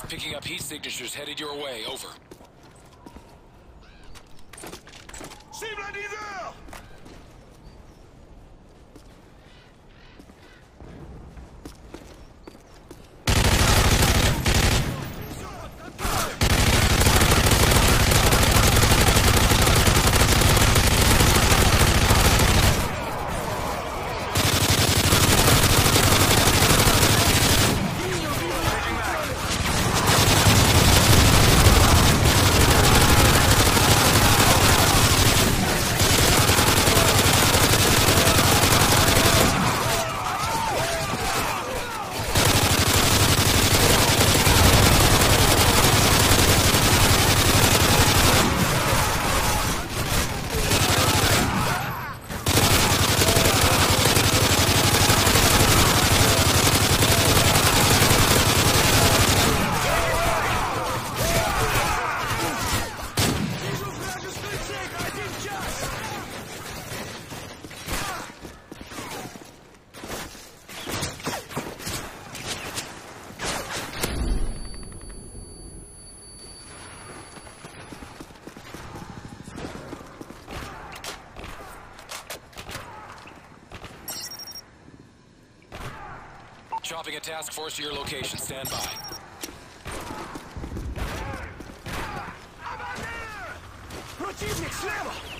Just picking up heat signatures headed your way. Over. Chopping a task force to your location. Stand by. Противник слева!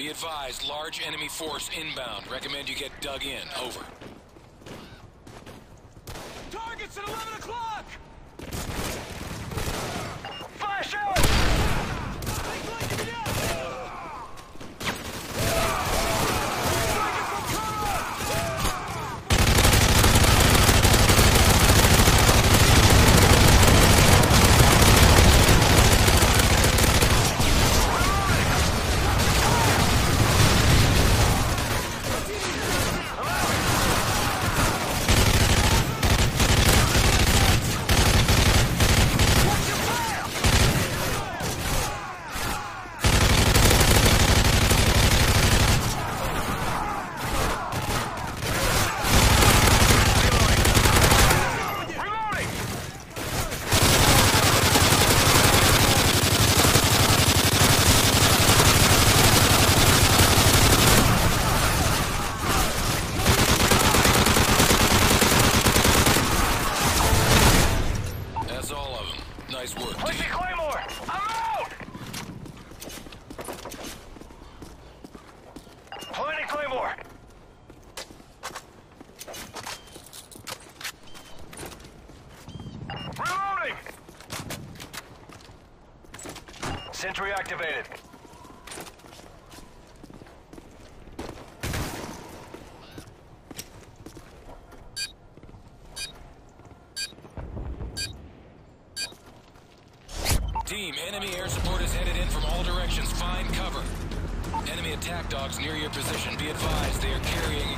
Be advised, large enemy force inbound. Recommend you get dug in. Over. Targets at 11 o'clock! Flash out! They going to be out! Reloading! That's all of them. Nice work, Pussy team. Claymore! I'm out! Pointing Claymore! Reloading! Sentry activated. Team, enemy air support is headed in from all directions. Find cover. Enemy attack dogs near your position. Be advised, they are carrying.